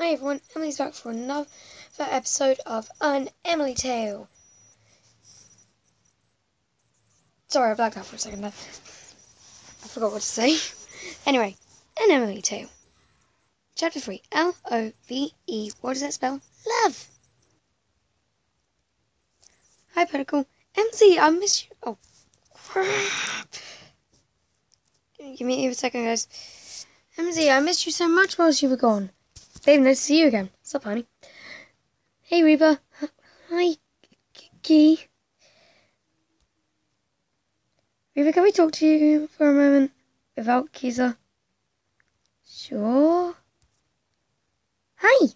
Hi everyone, Emily's back for another episode of An Emily Tale. Sorry, I blacked out for a second there. I forgot what to say. Anyway, An Emily Tale. Chapter 3 L O V E. What does that spell? Love! Hi, Pedicle. MC, I miss you. Oh, crap. Give me a second, guys. MZ, I missed you so much whilst you were gone. Babe, nice to see you again. What's up, honey? Hey, Reba. Hi, Key. Reba, can we talk to you for a moment without Kiza? Sure. Hi.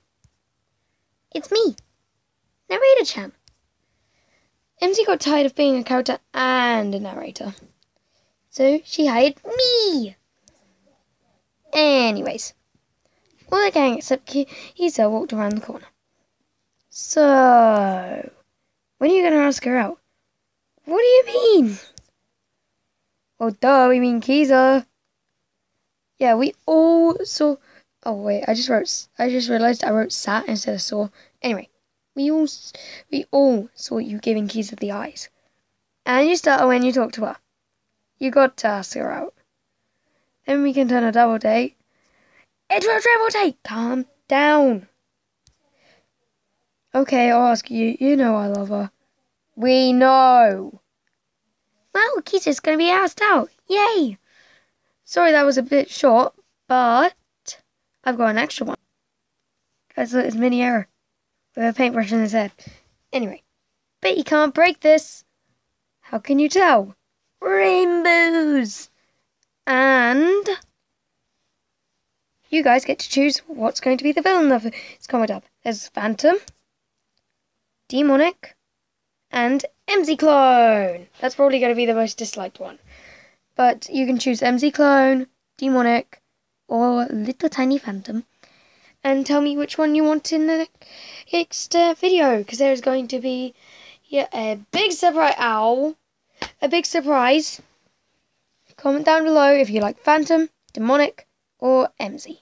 It's me, Narrator Champ. MZ got tired of being a character and a narrator. So she hired me. Anyways, all the gang except Kiza walked around the corner. So, when are you going to ask her out? What do you mean? Oh, duh, we mean Kiza. Yeah, we all saw. Oh wait, I just wrote. I just realized I wrote sat instead of saw. Anyway, we all we all saw you giving Kiza the eyes, and you stutter when you talk to her. You got to ask her out. Then we can turn a double date into a date. Calm down. Okay, I'll ask you. You know I love her. We know. Well, Kiza's going to be asked out. Yay! Sorry that was a bit short, but I've got an extra one. Guys, look, it's mini error with a paintbrush in his head. Anyway, but you can't break this. How can you tell? Rainbows! And you guys get to choose what's going to be the villain of this comic up. There's Phantom, Demonic, and MZ Clone. That's probably going to be the most disliked one. But you can choose MZ Clone, Demonic, or Little Tiny Phantom. And tell me which one you want in the next uh, video, because there's going to be yeah, a big surprise owl, a big surprise Comment down below if you like Phantom, Demonic, or MZ.